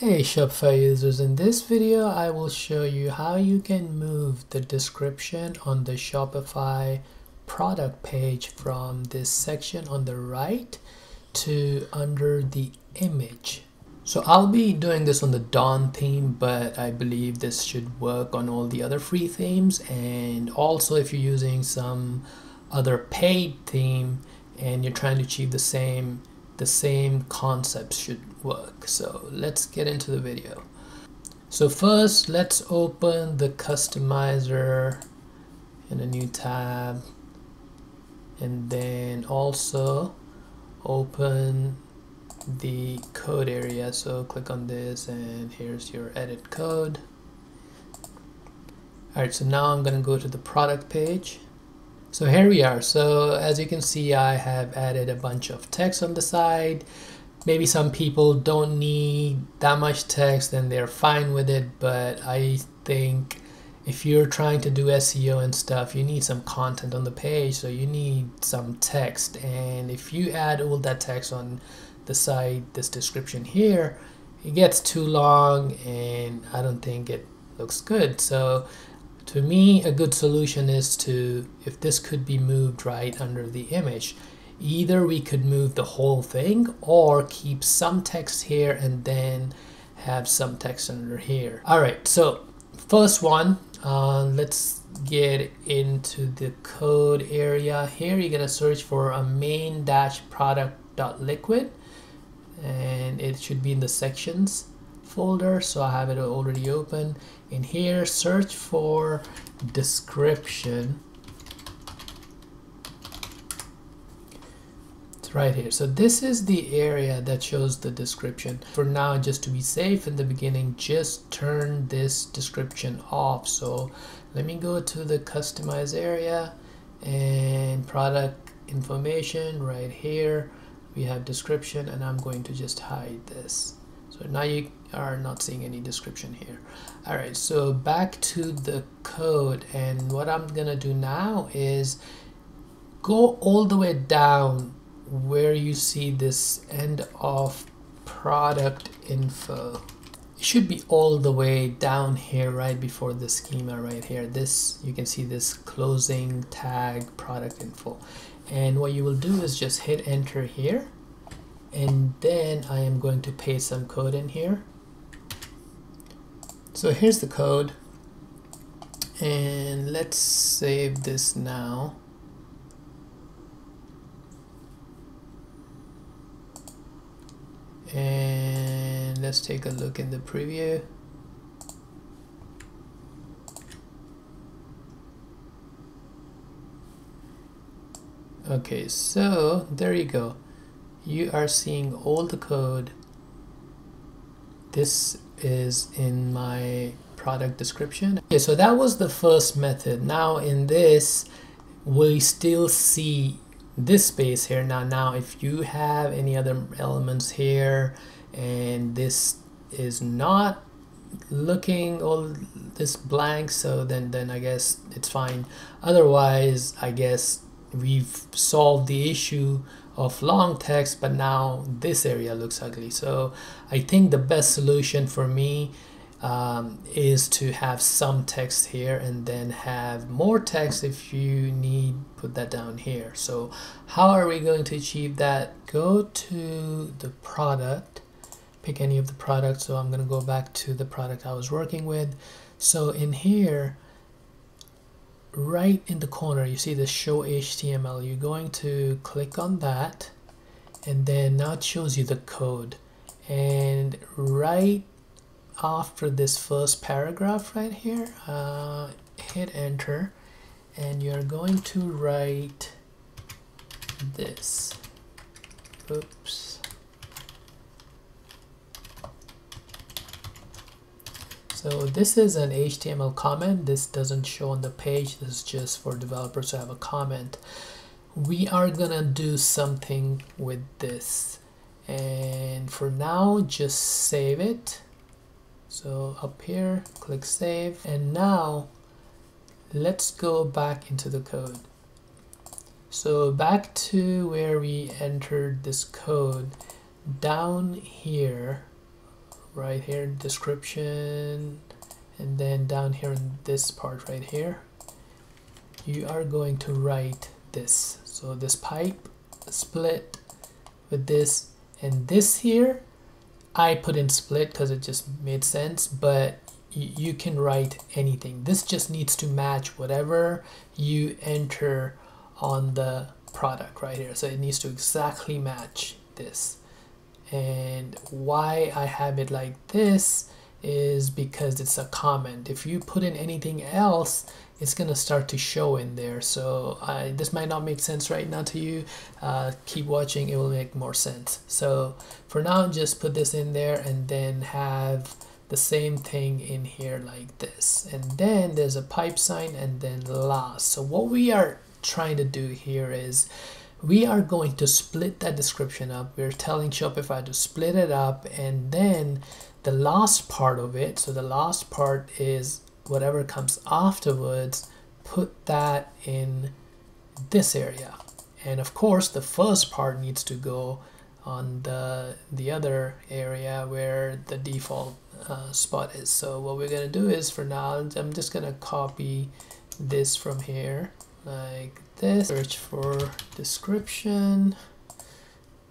Hey Shopify users, in this video I will show you how you can move the description on the Shopify product page from this section on the right to under the image. So I'll be doing this on the Dawn theme, but I believe this should work on all the other free themes. And also if you're using some other paid theme and you're trying to achieve the same the same concepts should work. So let's get into the video. So first, let's open the customizer in a new tab and then also open the code area. So click on this and here's your edit code. All right, so now I'm gonna go to the product page so here we are. So as you can see, I have added a bunch of text on the side. Maybe some people don't need that much text and they're fine with it, but I think if you're trying to do SEO and stuff, you need some content on the page, so you need some text. And if you add all that text on the side, this description here, it gets too long and I don't think it looks good. So to me, a good solution is to, if this could be moved right under the image, either we could move the whole thing or keep some text here and then have some text under here. All right, so first one, uh, let's get into the code area. Here you're gonna search for a main dash product dot liquid and it should be in the sections folder so I have it already open. In here search for description. It's right here. So this is the area that shows the description. For now just to be safe in the beginning just turn this description off. So let me go to the customize area and product information right here. We have description and I'm going to just hide this so now you are not seeing any description here. All right, so back to the code. And what I'm gonna do now is go all the way down where you see this end of product info. It should be all the way down here right before the schema right here. This, you can see this closing tag product info. And what you will do is just hit enter here and then I am going to paste some code in here. So here's the code and let's save this now. And let's take a look in the preview. Okay, so there you go you are seeing all the code. This is in my product description. Okay so that was the first method. Now in this we still see this space here. Now now if you have any other elements here and this is not looking all this blank so then then I guess it's fine. Otherwise I guess we've solved the issue of long text but now this area looks ugly. So I think the best solution for me um, is to have some text here and then have more text if you need put that down here. So how are we going to achieve that? Go to the product pick any of the products. So I'm gonna go back to the product I was working with. So in here right in the corner you see the show HTML you're going to click on that and then now it shows you the code. And right after this first paragraph right here uh, hit enter and you're going to write this. Oops So this is an HTML comment. This doesn't show on the page. This is just for developers to have a comment. We are gonna do something with this. And for now, just save it. So up here, click save. And now let's go back into the code. So back to where we entered this code, down here, right here description and then down here in this part right here you are going to write this. So this pipe split with this and this here I put in split because it just made sense but you can write anything. This just needs to match whatever you enter on the product right here. So it needs to exactly match this and why I have it like this is because it's a comment. If you put in anything else it's gonna start to show in there. So I, this might not make sense right now to you. Uh, keep watching it will make more sense. So for now just put this in there and then have the same thing in here like this. And then there's a pipe sign and then last so what we are trying to do here is we are going to split that description up. We're telling Shopify to split it up and then the last part of it so the last part is whatever comes afterwards put that in this area. And of course the first part needs to go on the the other area where the default uh, spot is. So what we're gonna do is for now I'm just gonna copy this from here like this. Search for description.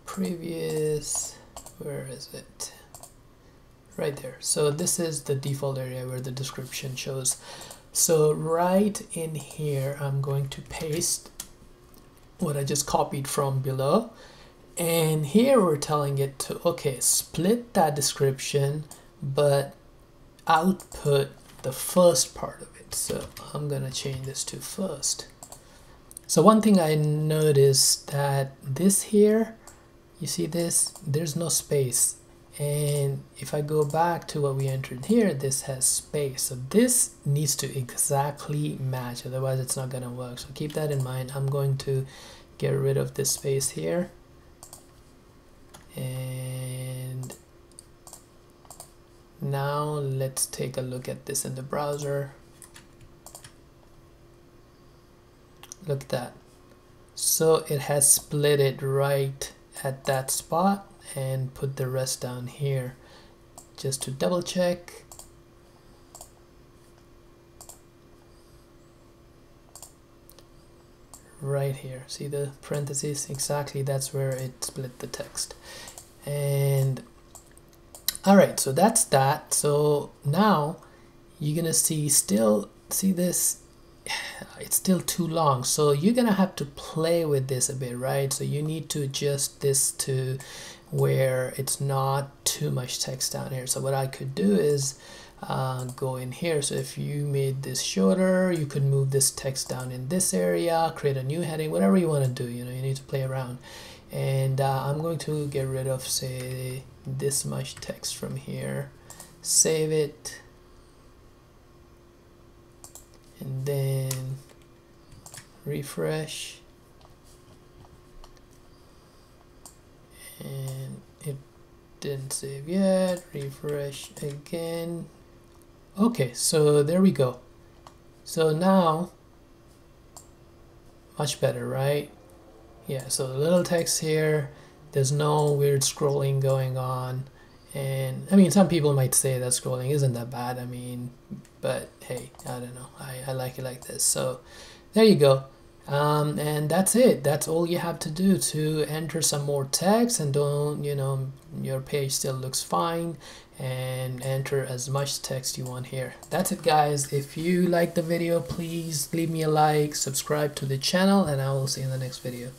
Previous. Where is it? Right there. So this is the default area where the description shows. So right in here I'm going to paste what I just copied from below. And here we're telling it to okay split that description but output the first part of it. So I'm gonna change this to first so one thing I noticed that this here you see this? There's no space. And if I go back to what we entered here this has space. So this needs to exactly match otherwise it's not gonna work. So keep that in mind. I'm going to get rid of this space here. And now let's take a look at this in the browser look at that. So it has split it right at that spot and put the rest down here. Just to double check. Right here. See the parentheses? Exactly that's where it split the text. And all right so that's that. So now you're gonna see still see this it's still too long. So you're gonna have to play with this a bit right? So you need to adjust this to where it's not too much text down here. So what I could do is uh, go in here. So if you made this shorter you could move this text down in this area create a new heading whatever you want to do you know you need to play around. And uh, I'm going to get rid of say this much text from here. Save it. And then refresh. And it didn't save yet. Refresh again. Okay so there we go. So now much better right? Yeah so the little text here there's no weird scrolling going on. And I mean some people might say that scrolling isn't that bad I mean but hey I don't know. I, I like it like this. So there you go um, and that's it. That's all you have to do to enter some more text and don't you know your page still looks fine and enter as much text you want here. That's it guys. If you like the video please leave me a like subscribe to the channel and I will see you in the next video